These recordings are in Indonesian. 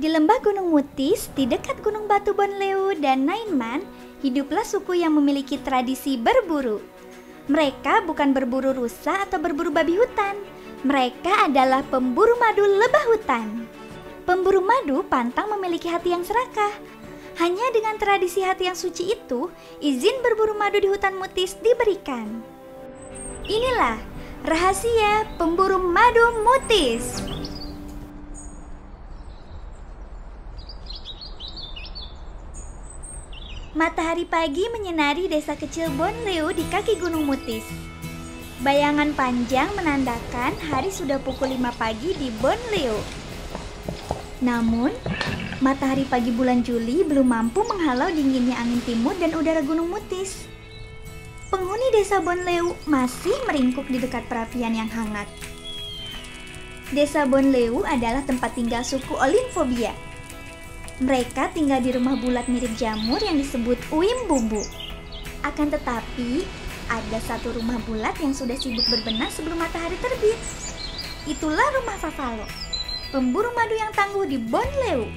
Di lembah Gunung Mutis, di dekat Gunung Batu Bonleu dan Nainman, hiduplah suku yang memiliki tradisi berburu. Mereka bukan berburu rusa atau berburu babi hutan. Mereka adalah pemburu madu lebah hutan. Pemburu madu pantang memiliki hati yang serakah. Hanya dengan tradisi hati yang suci itu, izin berburu madu di hutan mutis diberikan. Inilah rahasia pemburu madu mutis. Matahari pagi menyinari desa kecil Bonleu di kaki Gunung Mutis. Bayangan panjang menandakan hari sudah pukul 5 pagi di Bonleu. Namun, matahari pagi bulan Juli belum mampu menghalau dinginnya angin timur dan udara Gunung Mutis. Penghuni desa Bonleu masih meringkuk di dekat perapian yang hangat. Desa Bonleu adalah tempat tinggal suku Olinfobia mereka tinggal di rumah bulat mirip jamur yang disebut uim bumbu. Akan tetapi, ada satu rumah bulat yang sudah sibuk berbenah sebelum matahari terbit. Itulah rumah Favalo, pemburu madu yang tangguh di Bonleu.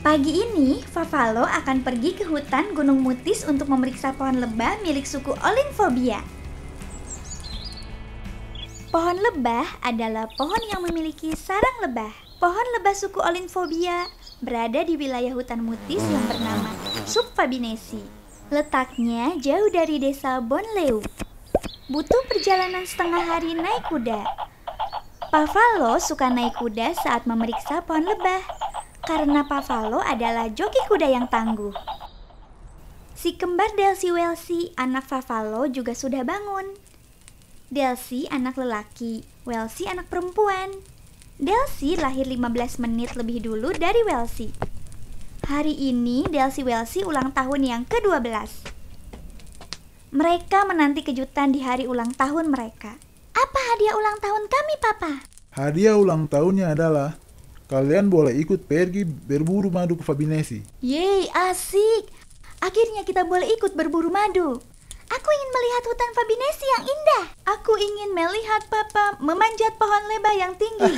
Pagi ini, Favalo akan pergi ke hutan Gunung Mutis untuk memeriksa pohon lebah milik suku Olinfobia. Pohon lebah adalah pohon yang memiliki sarang lebah. Pohon lebah suku Olinfobia berada di wilayah hutan mutis yang bernama Subfabinesi. Letaknya jauh dari desa Bonleu. Butuh perjalanan setengah hari naik kuda. Pavalo suka naik kuda saat memeriksa pohon lebah karena Pavalo adalah joki kuda yang tangguh. Si kembar Delsi Welsi, anak Favalo juga sudah bangun. Delsi anak lelaki, Welsi anak perempuan. Delsi lahir 15 menit lebih dulu dari Welsi. Hari ini Delsi Welsi ulang tahun yang ke-12. Mereka menanti kejutan di hari ulang tahun mereka. Apa hadiah ulang tahun kami, Papa? Hadiah ulang tahunnya adalah kalian boleh ikut pergi berburu madu ke Fabinesi. Yeay, asik! Akhirnya kita boleh ikut berburu madu. Aku ingin melihat hutan Fabinesi yang indah. Aku ingin melihat Papa memanjat pohon lebah yang tinggi.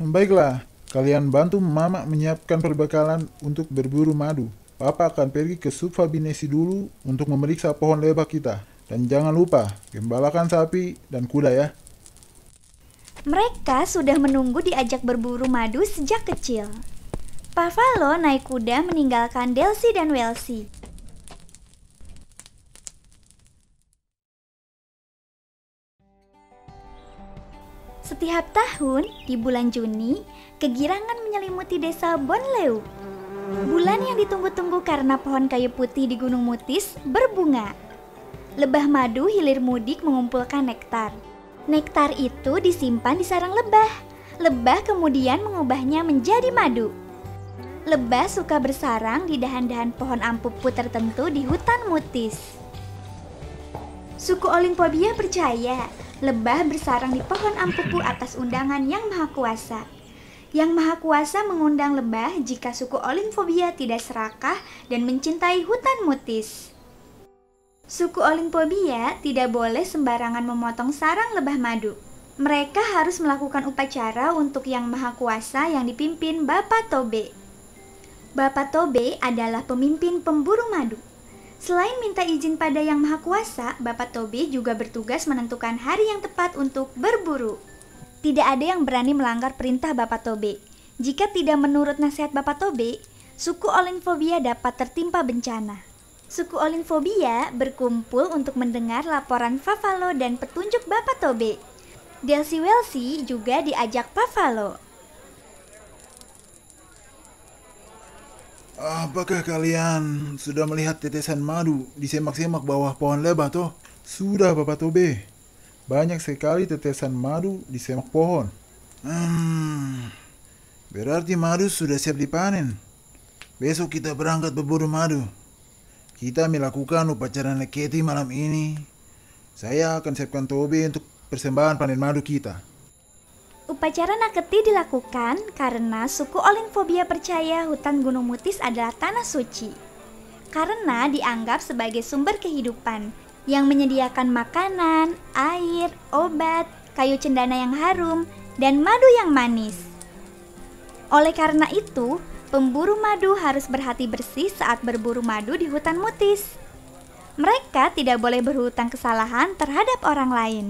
Baiklah, kalian bantu Mama menyiapkan perbekalan untuk berburu madu. Papa akan pergi ke sub Fabinesi dulu untuk memeriksa pohon lebah kita. Dan jangan lupa, gembalakan sapi dan kuda ya. Mereka sudah menunggu diajak berburu madu sejak kecil. Pavalo naik kuda meninggalkan Delsi dan Welsi. Setiap tahun di bulan Juni, kegirangan menyelimuti desa Bonleu. Bulan yang ditunggu-tunggu karena pohon kayu putih di Gunung Mutis berbunga. Lebah madu hilir mudik mengumpulkan nektar. Nektar itu disimpan di sarang lebah. Lebah kemudian mengubahnya menjadi madu. Lebah suka bersarang di dahan-dahan pohon ampupu tertentu di hutan mutis. Suku Olimpobia percaya lebah bersarang di pohon ampupu atas undangan yang maha kuasa. Yang maha kuasa mengundang lebah jika suku Olimpobia tidak serakah dan mencintai hutan mutis. Suku Olimpobia tidak boleh sembarangan memotong sarang lebah madu. Mereka harus melakukan upacara untuk yang maha kuasa yang dipimpin Bapak Tobe. Bapak Tobe adalah pemimpin pemburu madu. Selain minta izin pada Yang Maha Kuasa, Bapak Tobe juga bertugas menentukan hari yang tepat untuk berburu. Tidak ada yang berani melanggar perintah Bapak Tobe. Jika tidak menurut nasihat Bapak Tobe, suku Olinfobia dapat tertimpa bencana. Suku Olinfobia berkumpul untuk mendengar laporan Favalo dan petunjuk Bapak Tobe. Delsi Welsi juga diajak Favalo. Apakah kalian sudah melihat tetesan madu di semak-semak bawah pohon lebah toh? Sudah Bapak Tobe. Banyak sekali tetesan madu di semak pohon. Hmm, berarti madu sudah siap dipanen. Besok kita berangkat berburu madu. Kita melakukan upacara neketi malam ini. Saya akan siapkan Tobe untuk persembahan panen madu kita. Upacara naketi dilakukan karena suku Olinfobia percaya hutan Gunung Mutis adalah tanah suci. Karena dianggap sebagai sumber kehidupan yang menyediakan makanan, air, obat, kayu cendana yang harum, dan madu yang manis. Oleh karena itu, pemburu madu harus berhati bersih saat berburu madu di hutan mutis. Mereka tidak boleh berhutang kesalahan terhadap orang lain.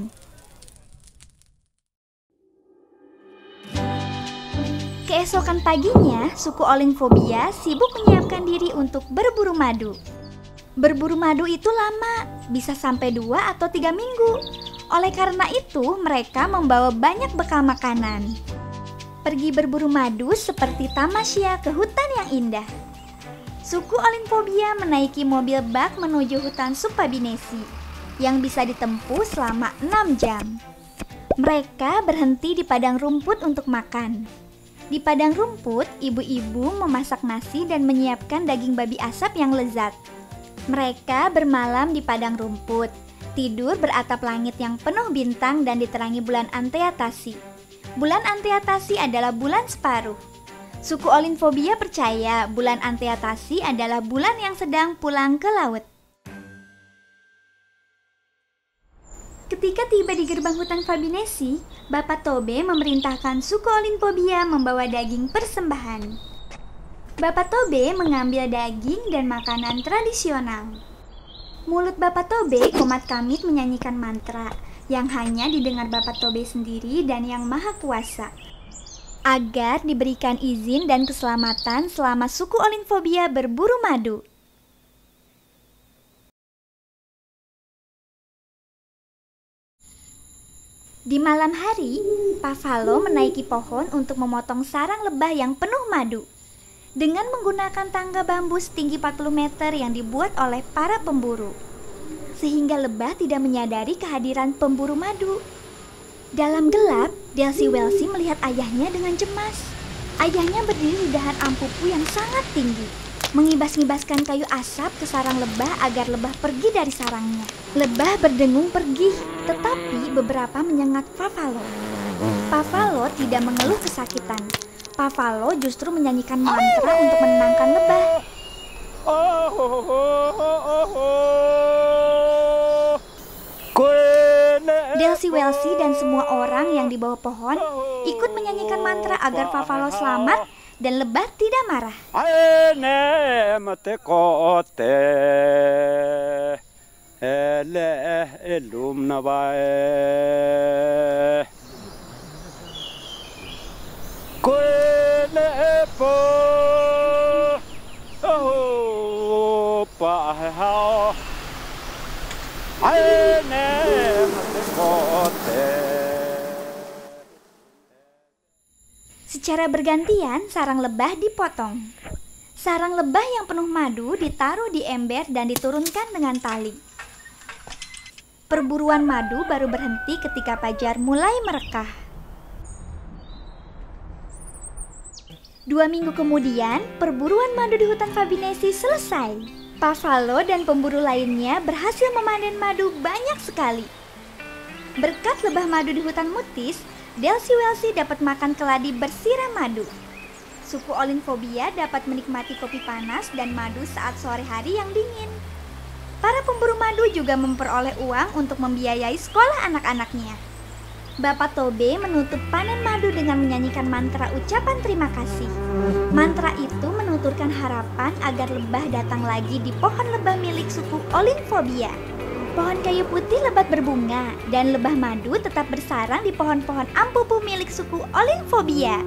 Keesokan paginya, suku Olinfobia sibuk menyiapkan diri untuk berburu madu. Berburu madu itu lama, bisa sampai dua atau tiga minggu. Oleh karena itu, mereka membawa banyak bekal makanan pergi berburu madu seperti tamasya ke hutan yang indah. Suku Olinfobia menaiki mobil bak menuju hutan Supabinesi yang bisa ditempuh selama 6 jam. Mereka berhenti di padang rumput untuk makan. Di padang rumput, ibu-ibu memasak nasi dan menyiapkan daging babi asap yang lezat. Mereka bermalam di padang rumput, tidur beratap langit yang penuh bintang dan diterangi bulan Anteatasi. Bulan Anteatasi adalah bulan separuh. Suku Olinfobia percaya bulan Anteatasi adalah bulan yang sedang pulang ke laut. Ketika tiba di gerbang hutan Fabinesi, Bapak Tobe memerintahkan suku Olinfobia membawa daging persembahan. Bapak Tobe mengambil daging dan makanan tradisional. Mulut Bapak Tobe komat kamit menyanyikan mantra, yang hanya didengar Bapak Tobe sendiri dan yang maha kuasa. Agar diberikan izin dan keselamatan selama suku Olinfobia berburu madu. Di malam hari, Pavalo menaiki pohon untuk memotong sarang lebah yang penuh madu. Dengan menggunakan tangga bambu setinggi 40 meter yang dibuat oleh para pemburu sehingga lebah tidak menyadari kehadiran pemburu madu. Dalam gelap, Delcy Welsi melihat ayahnya dengan cemas. Ayahnya berdiri di dahan ampupu yang sangat tinggi, mengibas-ngibaskan kayu asap ke sarang lebah agar lebah pergi dari sarangnya. Lebah berdengung pergi, tetapi beberapa menyengat Pavalo. Pavalo tidak mengeluh kesakitan. Pavalo justru menyanyikan mantra untuk menenangkan lebah. Delsi Welsi dan semua orang yang di bawah pohon ikut menyanyikan mantra agar Favalo selamat dan lebah tidak marah. Secara bergantian, sarang lebah dipotong. Sarang lebah yang penuh madu ditaruh di ember dan diturunkan dengan tali. Perburuan madu baru berhenti ketika Pajar mulai merekah. Dua minggu kemudian, perburuan madu di hutan Fabinesi selesai. Pavalo dan pemburu lainnya berhasil memanen madu banyak sekali. Berkat lebah madu di hutan mutis, Delcy Welsi dapat makan keladi bersiram madu. Suku Olinfobia dapat menikmati kopi panas dan madu saat sore hari yang dingin. Para pemburu madu juga memperoleh uang untuk membiayai sekolah anak-anaknya. Bapak Tobe menutup panen madu dengan menyanyikan mantra ucapan terima kasih. Mantra itu menuturkan harapan agar lebah datang lagi di pohon lebah milik suku Olinfobia. Pohon kayu putih lebat berbunga dan lebah madu tetap bersarang di pohon-pohon ampupu milik suku Olinfobia.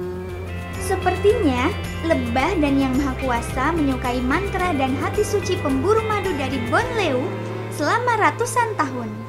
Sepertinya, lebah dan yang maha kuasa menyukai mantra dan hati suci pemburu madu dari Bonleu selama ratusan tahun.